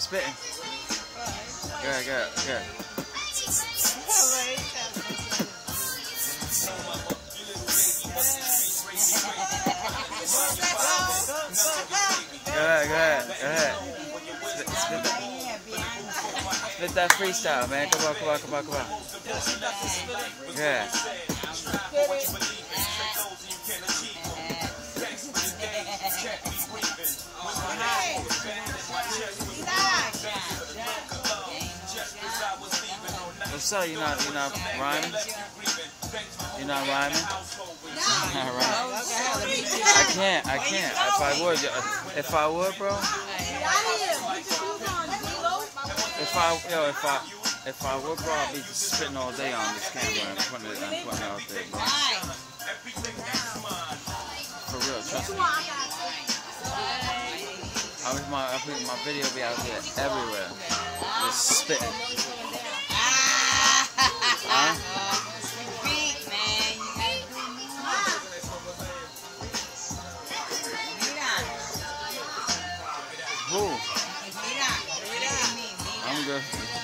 You spitting? Good, good, good. Good, good, good. Spit, spit, that, spit that freestyle, man. Come on, come on, come on, come on. Good. What's up? You not you're not rhyming? You're not rhyming? Not rhyming. I can't. I can't. If I would, if I would, bro. If I yo, if I if I would, bro, I'd be just spitting all day on this camera and putting it and putting it out there, bro. For real, trust me. I wish my I think my video be out there everywhere. Just spitting. Canada.